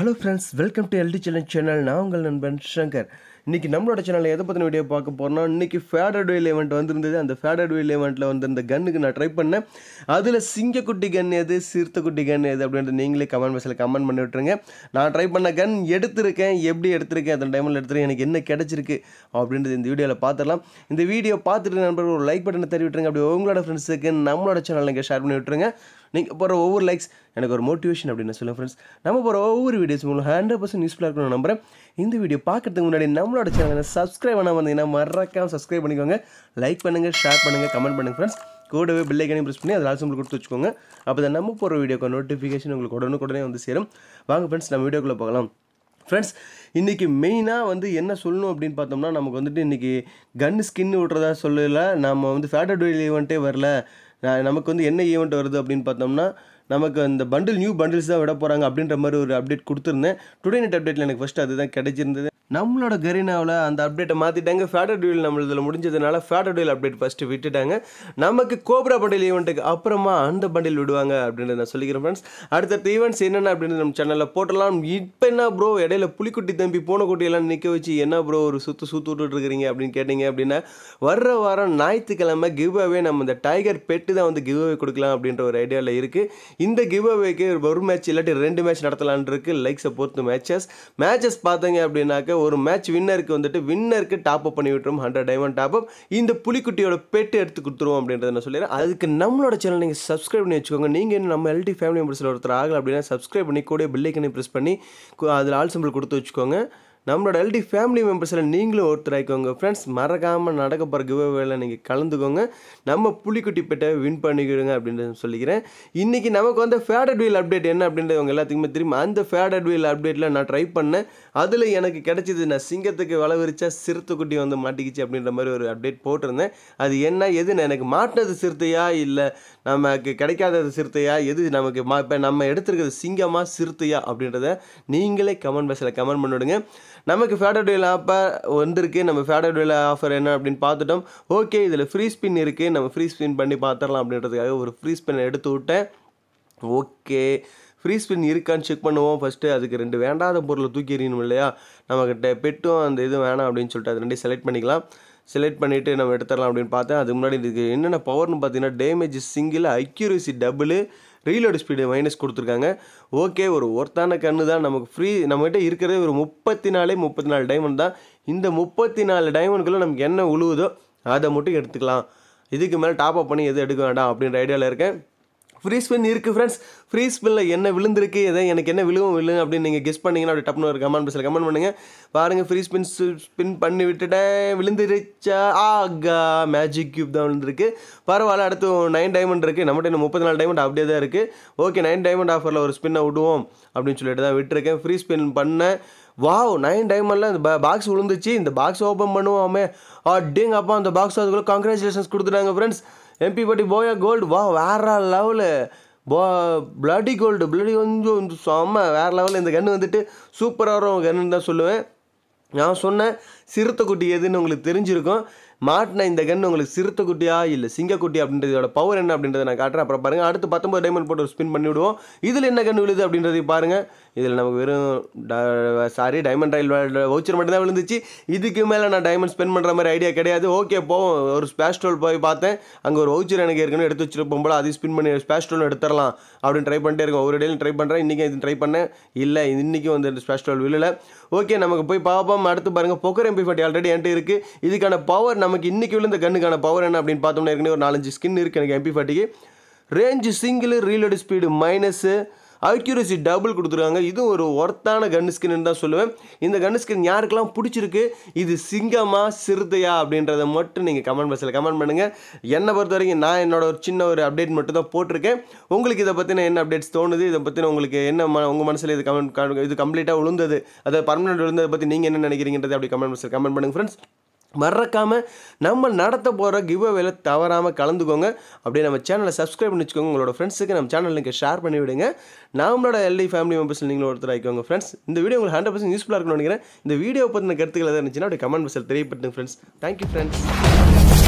Hello friends welcome to LD channel channel நான் உங்கள் நண்பன் சங்கர். இன்றைக்கி நம்மளோட சேனலில் எதை பற்றின வீடியோ பார்க்க போகிறோம்னா இன்னைக்கு ஃபேடட் வீல் ஈவெண்ட் வந்திருந்தது. அந்த ஃபேடட் வீல் ஈவெண்ட்டில் வந்து இந்த கன்னுக்கு நான் ட்ரை பண்ணேன். அதில் சிங்கக்குட்டி கன் எது சிறுத்தைக்குட்டி கன் எது அப்படின்றது நீங்களே கமெண்ட் பாக்ஸில் கமெண்ட் பண்ணி விட்டுருங்க. நான் ட்ரை பண்ண கன் எடுத்திருக்கேன். எப்படி எடுத்திருக்கேன் அந்த டைமில் எடுத்துருக்கேன் எனக்கு என்ன கிடச்சிருக்கு அப்படின்றது இந்த வீடியோவில் பார்த்துடலாம். இந்த வீடியோ பார்த்துட்டு நண்பர்கள் ஒரு லைக் பட்டனை தெரிவிட்டுருங்க அப்படி உங்களோட ஃப்ரெண்ட்ஸுக்கு நம்மளோட சேனல் நீங்கள் ஷேர் பண்ணி விட்டுருங்க. நீங்கள் போகிற ஒவ்வொரு லைக்ஸ் எனக்கு ஒரு மோட்டிவேஷன் அப்படின்னு சொல்லுங்கள் ஃப்ரெண்ட்ஸ் நம்ம போகிற ஒவ்வொரு வீடியோஸ் உங்களுக்கு ஹண்ட்ரட் பர்சன்ட் யூஸ்ஃபுல்லாக இருக்கணும் நம்புறேன். இந்த வீடியோ பார்க்கறதுக்கு முன்னாடி நம்மளோட சேனலை சப்ஸ்கிரைப் பண்ணாமல் வந்தீங்கன்னா மறக்காம சப்ஸ்கிரைப் பண்ணிக்கோங்க. லைக் பண்ணுங்கள் ஷேர் பண்ணுங்கள் கமெண்ட் பண்ணுங்கள் ஃப்ரெண்ட்ஸ் கூடவே பில்லைக்கனையும் ப்ரெஸ் பண்ணி அதில் ஆல்சம் கொடுத்து வச்சுக்கோங்க. அப்போ தான் நம்ம போகிற வீடியோக்கு நோட்டிஃபிகேஷன் உங்களுக்கு உடனுக்குடனே வந்து சேரும். வாங்க ஃப்ரெண்ட்ஸ் நம்ம வீடியோக்குள்ளே போகலாம். ஃப்ரெண்ட்ஸ் இன்றைக்கி மெயினாக வந்து என்ன சொல்லணும் அப்படின்னு பார்த்தோம்னா நமக்கு வந்துட்டு இன்றைக்கி கன் ஸ்கின் விட்றதா சொல்லல. நம்ம வந்து ஃபேட்டட் வெயில் ஈவெண்ட்டே வரல. நமக்கு வந்து என்ன ஈவெண்ட் வருது அப்படின்னு பார்த்தோம்னா நமக்கு அந்த பண்டில் நியூ பண்டில்ஸ் தான் விட போகிறாங்க அப்படின்ற மாதிரி ஒரு அப்டேட் கொடுத்துருந்தேன். டுடே நெட் அப்டேட்டில் எனக்கு ஃபஸ்ட்டு அதுதான் கிடைச்சிருந்தது. நம்மளோட கரீனாவில் அந்த அப்டேட்டை மாற்றிட்டாங்க ஃபேட்டட் வீல் நம்ம இதில் முடிஞ்சதுனால ஃபேட்டட் வீல் அப்டேட் ஃபஸ்ட்டு விட்டுட்டாங்க. நமக்கு கோப்ரா பண்டில் ஈவெண்ட்டுக்கு அப்புறமா அந்த பண்டில் விடுவாங்க அப்படின்றத நான் சொல்லிக்கிறேன் ஃப்ரெண்ட்ஸ் அடுத்தடுத்த ஈவெண்ட்ஸ் என்னென்ன அப்படின்னு நம்ம சேனலில் போட்டலாம் இப்போ என்ன ப்ரோ இடையில புலிக்குட்டி தம்பி போன குட்டியெல்லாம் நிற்க வச்சு என்ன ப்ரோ ஒரு சுற்று சுற்று விட்டுட்டு இருக்கிறீங்க அப்படின்னு கேட்டிங்க அப்படின்னா வர்ற வாரம் ஞாயிற்றுக்கிழமை கிவ் அவே நம்ம இந்த டைகர் பெட்டு தான் வந்து கிவ் அவே கொடுக்கலாம் அப்படின்ற ஒரு ஐடியாவில் இருக்குது இந்த கிவ் அவேக்கு ஒரு மேட்ச் இல்லாட்டி ரெண்டு மேட்ச் நடத்தலான் இருக்கு. லைக்ஸை பொறுத்து மேட்சஸ் மேட்சஸ் பார்த்தீங்க அப்படின்னாக்க ஒரு மேட்ச் வின்னருக்கு வந்துட்டு வின்னருக்கு டாப் அப் பண்ணி விட்டுரும். ஹண்ட்ரட் டைமண்ட் டாப் அப் இந்த புலிக்குட்டியோட பெட்டு எடுத்து கொடுத்துருவோம் அப்படின்றத நான் சொல்லிடுறேன். அதுக்கு நம்மளோட சேனல் நீங்கள் சப்ஸ்கிரைப் பண்ணி வச்சுக்கோங்க. நீங்கள் இன்னும் நம்ம எல்டி ஃபேமிலி மெம்பர்ஸில் ஒருத்தர் ஆகல அப்படின்னா சப்ஸ்கிரைப் பண்ணி கூட பில்லைக்கனி ப்ரெஸ் பண்ணி அதில் ஆல் சிம்பிள் கொடுத்து வச்சுக்கோங்க. நம்மளோட எல்டி ஃபேமிலி மெம்பர்ஸில் நீங்களும் ஒருத்தர் ஆயிக்கோங்க. ஃப்ரெண்ட்ஸ் மறக்காமல் நடக்க போகிற கிவ்அவேல நீங்கள் கலந்துக்கோங்க. நம்ம புலிக்குட்டி பெட்டை வின் பண்ணிக்கிடுங்க அப்படின்றத சொல்லிக்கிறேன். இன்றைக்கி நமக்கு வந்து ஃபேடட் வீல் அப்டேட் என்ன அப்படின்றது உங்கள் எல்லாத்துக்குமே தெரியும்? அந்த ஃபேடட் வீல் அப்டேட்டில் நான் ட்ரை பண்ணேன். அதில் எனக்கு கிடைச்சது நான் சிங்கத்துக்கு வளவிரிச்சா சிறுத்தைக்குட்டி வந்து மாட்டிக்கிச்சு அப்படின்ற மாதிரி ஒரு அப்டேட் போட்டிருந்தேன். அது என்ன எது எனக்கு மாட்டினது சிறுத்தையா? இல்லை நமக்கு கிடைக்காதது சிறுத்தையா? எது நமக்கு மா இப்போ நம்ம எடுத்துருக்கிறது சிங்கமாக சிறுத்தையா அப்படின்றத நீங்களே கமெண்ட் பாக்ஸில் கமெண்ட் பண்ணிவிடுங்க நமக்கு ஃபேடட் வீல் ஆஃபர் வந்திருக்கு. நம்ம ஃபேடட் வீல் ஆஃபர் என்ன அப்படின்னு பார்த்துட்டோம். ஓகே இதில் ஃப்ரீ ஸ்பின் இருக்குது நம்ம ஃப்ரீ ஸ்பின் பண்ணி பார்த்துடலாம் அப்படின்றதுக்காக ஒரு ஃப்ரீ ஸ்பின் எடுத்து விட்டேன். ஓகே ஃப்ரீ ஸ்பின் இருக்கான்னு செக் பண்ணுவோம். ஃபஸ்ட்டு அதுக்கு ரெண்டு வேண்டாத பொருளை தூக்கி எறியணும் இல்லையா? நம்மக்கிட்ட பெட்டும் அந்த இது வேணாம் அப்படின்னு சொல்லிட்டு அது ரெண்டையும் செலக்ட் பண்ணிக்கலாம். செலக்ட் பண்ணிவிட்டு நம்ம எடுத்துடலாம் அப்படின்னு பார்த்தேன். அதுக்கு முன்னாடி இதுக்கு என்னென்ன பவர்னு பார்த்தீங்கன்னா damage single accuracy double reload speed minus கொடுத்துருக்காங்க. ஓகே ஒரு ஒர்த்தான கன்று தான். நமக்கு ஃப்ரீ நம்மகிட்ட இருக்கிறதே ஒரு முப்பத்தி நாலே முப்பத்தி நாலு டைமண்ட் தான். இந்த முப்பத்தி நாலு டைமண்ட்குள்ளே நமக்கு என்ன உழுவுதோ அதை மட்டும் எடுத்துக்கலாம். இதுக்கு மேலே டாப் அப் பண்ணி எதுவும் எடுக்க வேண்டாம் அப்படின்ற ஐடியாவில் இருக்கேன். ஃப்ரீ ஸ்பின் இருக்குது ஃப்ரெண்ட்ஸ் ஃப்ரீ ஸ்பின்னில் என்ன விழுந்திருக்கு எதை எனக்கு என்ன விழுவும் விழுங்க அப்படின்னு நீங்கள் கெஸ் பண்ணிங்கன்னா அப்படி டப்புனு ஒரு கமெண்ட் பாக்ஸில் கமெண்ட் பண்ணுங்கள் பாருங்கள் ஃப்ரீ ஸ்பின் ஸ்பின் பண்ணி விட்டுட்டேன். விழுந்துருச்சா? ஆகா மேஜிக் கியூப் தான் விழுந்திருக்கு. பரவாயில்ல அடுத்து நைன் டைமண்ட் இருக்குது நம்மகிட்ட இன்னும் முப்பத்தி நாலு டைமண்ட் அப்படியே தான் இருக்குது ஓகே நைன் டைமண்ட் ஆஃபரில் ஒரு ஸ்பின்னை விடுவோம் அப்படின்னு சொல்லிட்டு தான் விட்டுருக்கேன். ஃப்ரீ ஸ்பின் பண்ணேன் வாவ் நைன் டைமண்டில் இந்த பாக்ஸ் விழுந்துச்சு. இந்த பாக்ஸ் ஓப்பன் பண்ணுவோமே. அடிங்க அப்பா அந்த பாக்ஸ் அதுக்குள்ளே கங்க்ராச்சுலேஷன்ஸ் கொடுத்துட்டாங்க ஃப்ரெண்ட்ஸ் எம்பி பட்டி போயா கோல்டு வா வேற லெவலு போ பிளடி கோல்டு பிளடி கொஞ்சம் செம்ம வேறு லெவலில் இந்த கன்று வந்துட்டு சூப்பராக வரும். கன்றுன்னு தான் சொல்லுவேன். நான் சொன்னேன் சிறுத்தைக்குட்டி எதுன்னு உங்களுக்கு தெரிஞ்சிருக்கும். மாட்டின இந்த கன் உங்களுக்கு சிறுத்தைக்குட்டியா இல்லை சிங்கக்குட்டி அப்படின்றதோட பவர் என்ன அப்படின்றத நான் காட்டுறேன். அப்புறம் பாருங்கள் அடுத்து பத்தொம்பது டைமண்ட் போட்டு ஒரு ஸ்பின் பண்ணி விடுவோம். இதில் என்ன கன் விழுது அப்படின்றதையும் பாருங்கள் இதில் நமக்கு வெறும் சாரி டைமண்ட் ரயில் வவுச்சர் மட்டும்தான் விழுந்துச்சு. இதுக்கு மேலே நான் டைமண்ட் ஸ்பெண்ட் பண்ணுற மாதிரி ஐடியா கிடையாது. ஓகே போவோம். ஒரு ஸ்பேஸ்டோல் போய் பார்த்தேன். அங்கே ஒரு வவுச்சர் எனக்கு ஏற்கனவே எடுத்து வச்சிருப்போம் போல. அதையும் ஸ்பின் பண்ணி ஸ்பேஸ்டோல் எடுத்துடலாம் அப்படின்னு ட்ரை பண்ணிட்டே இருக்கோம். ஒரு டேலையும் ட்ரை பண்ணுறேன் இன்றைக்கி இது ட்ரை பண்ணேன். இல்லை இன்றைக்கும் வந்து ஸ்பேஸ்டோல் விழலை. ஓகே நமக்கு போய் பார்ப்போம். அடுத்து பாருங்கள் பொக்கர் எம்பி ஃபார்ட்டி ஆல்ரெடி என்கிட்ட இருக்குது இதுக்கான பவர் நம்ம நமக்கு இன்றைக்கி விழுந்த கண்ணுக்கான பவர் என்ன அப்படின்னு பார்த்தோம்னா ஏற்கனவே ஒரு நாலஞ்சு ஸ்கின் இருக்குது எனக்கு MP ஃபார்ட்டிக்கு range single reload speed minus accuracy double கொடுத்துருக்காங்க. இதுவும் ஒரு ஒர்த்தான கன் ஸ்கின்னு தான் சொல்லுவேன். இந்த கன் ஸ்கின் யாருக்கெல்லாம் பிடிச்சிருக்கு? இது சிங்கமா சிறுத்தையா அப்படின்றத மட்டும் நீங்கள் கமெண்ட் பாக்ஸில் கமெண்ட் பண்ணுங்கள் என்னை பொறுத்த வரைக்கும் நான் என்னோட ஒரு சின்ன ஒரு அப்டேட் மட்டும் தான் போட்டிருக்கேன். உங்களுக்கு இதை பற்றின என்ன அப்டேட்ஸ் தோணுது? இதை பற்றின உங்களுக்கு என்ன உங்கள் மனசில் இது கமெண்ட் இது கம்ப்ளீட்டாக விழுந்தது? அதாவது பர்மனெண்ட் விழுந்ததை பற்றி நீங்கள் என்ன நினைக்கிறீங்கன்றதை அப்படி கமெண்ட் பாக்ஸில் கமெண்ட் பண்ணுங்கள் ஃப்ரெண்ட்ஸ் மறக்காமல் நம்ம நடத்த போகிற கிவ் அவேல தவறாமல் கலந்துக்கோங்க. அப்படியே நம்ம சேனலை சப்ஸ்கிரைப் பண்ணி வச்சுக்கோங்க. உங்களோட ஃப்ரெண்ட்ஸுக்கு நம்ம சேனல் லிங்க் ஷேர் பண்ணி விடுங்க. நம்மளோட எல்டி ஃபேமிலி மெம்பர்ஸ் நீங்களும் ஒருத்தர் ஆகிக்கோங்க ஃப்ரெண்ட்ஸ் இந்த வீடியோ உங்களுக்கு ஹண்ட்ரட் பர்சன்ட் யூஸ்ஃபுல்லாக இருக்கணும்னு நினைக்கிறேன். இந்த வீடியோ பற்றின கருத்துக்கள் எதாவது இருந்துச்சுன்னா அப்படியே கமெண்ட் பஸ்ஸில் தெரியப்பட்டுங்க ஃப்ரெண்ட்ஸ் தேங்க்யூ ஃப்ரெண்ட்ஸ்